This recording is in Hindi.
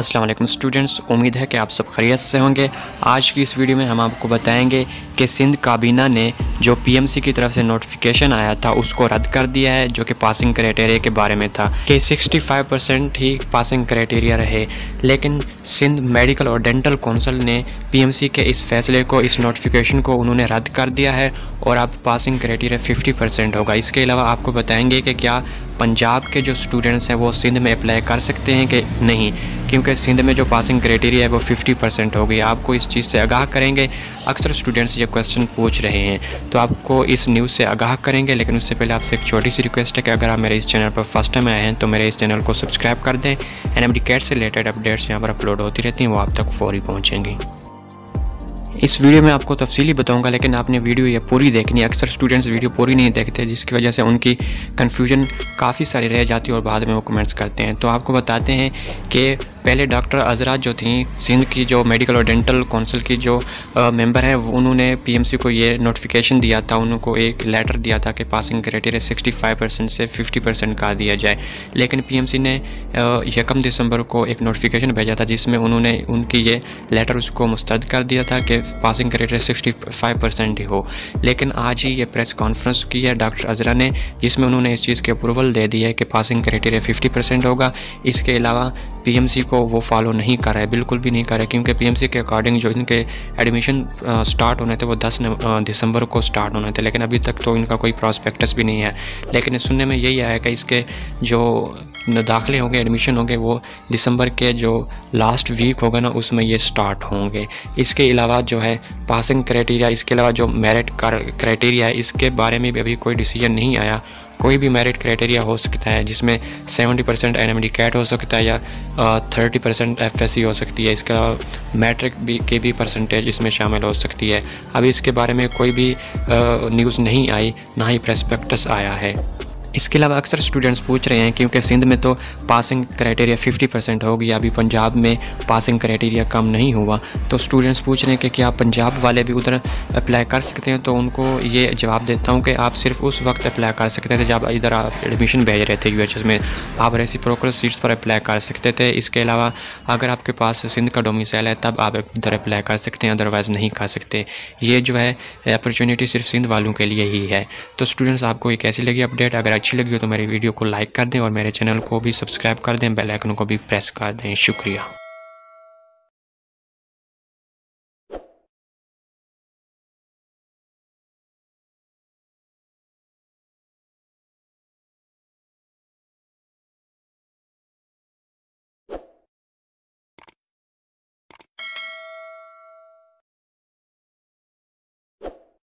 अस्सलाम वालेकुम स्टूडेंट्स, उम्मीद है कि आप सब खैरियत से होंगे। आज की इस वीडियो में हम आपको बताएँगे कि सिंध काबीना ने जो पीएमसी की तरफ़ से नोटिफिकेशन आया था, उसको रद्द कर दिया है, जो कि पासिंग क्राइटेरिया के बारे में था। कि 65 परसेंट ही पासिंग क्राइटेरिया रहे, लेकिन सिंध मेडिकल और डेंटल काउंसिल ने पीएमसी के इस फैसले को, इस नोटिफिकेशन को उन्होंने रद्द कर दिया है, और अब पासिंग क्राइटेरिया फिफ्टी परसेंट होगा। इसके अलावा आपको बताएँगे कि क्या पंजाब के जो स्टूडेंट्स हैं, वो सिंध में अप्लाई कर सकते हैं कि नहीं? क्योंकि सिंध में जो पासिंग क्राइटेरिया है, वो 50 परसेंट हो गई। आपको इस चीज़ से आगाह करेंगे? अक्सर स्टूडेंट्स ये क्वेश्चन पूछ रहे हैं। तो आपको इस न्यूज़ से आगाह करेंगे, लेकिन उससे पहले आपसे एक छोटी सी रिक्वेस्ट है कि अगर आप मेरे इस चैनल पर फ़र्स्ट टाइम आए हैं तो मेरे इस चैनल को सब्सक्राइब कर दें। एन एम से रिलेटेड अपडेट्स यहाँ पर अपलोड होती रहती हैं, वो आप तक फौरी पहुँचेंगी। इस वीडियो में आपको तफसीली बताऊँगा, लेकिन आपने वीडियो ये पूरी देखनी अक्सर स्टूडेंट्स वीडियो पूरी नहीं देखते, जिसकी वजह से उनकी कन्फ्यूज़न काफ़ी सारी रह जाती है और बाद में वो कमेंट्स करते हैं। तो आपको बताते हैं कि पहले डॉक्टर अजरा जो थी, सिंध की जो मेडिकल और डेंटल काउंसिल की जो मेंबर हैं उन्होंने पीएमसी को ये नोटिफिकेशन दिया था, उनको एक लेटर दिया था कि पासिंग क्राइटेरिया 65 परसेंट से 50 परसेंट का दिया जाए। लेकिन पीएमसी ने यकम दिसंबर को एक नोटिफिकेशन भेजा था, जिसमें उन्होंने उनकी ये लेटर उसको मुस्तद कर दिया था कि passing criteria sixty five percent ही हो। लेकिन आज ही ये प्रेस कॉन्फ्रेंस की है, डॉक्टर अजरा ने, जिसमें उन्होंने इस चीज़ की अप्रूवल दे दी है कि पासिंग क्राइटेरिया फिफ्टी परसेंट होगा। इसके अलावा पीएमसी को वो फॉलो नहीं कर रहा बिल्कुल भी नहीं कर रहा क्योंकि पीएमसी के अकॉर्डिंग जो इनके एडमिशन स्टार्ट होने थे वो 10 दिसंबर को स्टार्ट होने थे, लेकिन अभी तक तो इनका कोई प्रॉस्पेक्टस भी नहीं है। लेकिन सुनने में यही आया कि इसके जो दाखिले होंगे एडमिशन होंगे, वो दिसंबर के जो लास्ट वीक होगा ना, उसमें ये स्टार्ट होंगे। इसके अलावा जो है पासिंग क्राइटेरिया इसके अलावा जो मेरिट क्राइटेरिया है, इसके बारे में भी अभी कोई डिसीज़न नहीं आया। कोई भी मेरिट क्राइटेरिया हो सकता है, जिसमें 70 परसेंट एन एम कैट हो सकता है या थर्टी परसेंट एफ़ हो सकती है। इसका मैट्रिक भी, के भी परसेंटेज इसमें शामिल हो सकती है। अभी इसके बारे में कोई भी न्यूज़ नहीं आई, ना ही प्रेस्पेक्टस आया है। इसके अलावा अक्सर स्टूडेंट्स पूछ रहे हैं क्योंकि सिंध में तो पासिंग क्राइटेरिया 50 परसेंट हो गया अभी पंजाब में पासिंग क्राइटेरिया कम नहीं हुआ। तो स्टूडेंट्स पूछ रहे हैं कि क्या पंजाब वाले भी उधर अप्लाई कर सकते हैं? तो उनको ये जवाब देता हूँ कि आप सिर्फ़ उस वक्त अप्लाई कर सकते थे जब इधर आप एडमिशन भेज रहे थे यू में। आप रेसिप्रोकल सीट्स पर अप्लाई कर सकते थे। इसके अलावा अगर आपके पास सिंध का डोमिसाइल है, तब आप इधर अप्लाई कर सकते हैं अदरवाइज़ नहीं कर सकते। ये जो है अपॉर्चुनिटी सिर्फ़ सिंध वालों के लिए ही है। तो स्टूडेंट्स आपको एक ऐसी लगी अपडेट अगर अच्छी लगी हो तो मेरी वीडियो को लाइक कर दें और मेरे चैनल को भी सब्सक्राइब कर दें, बेल आइकन को भी प्रेस कर दें। शुक्रिया।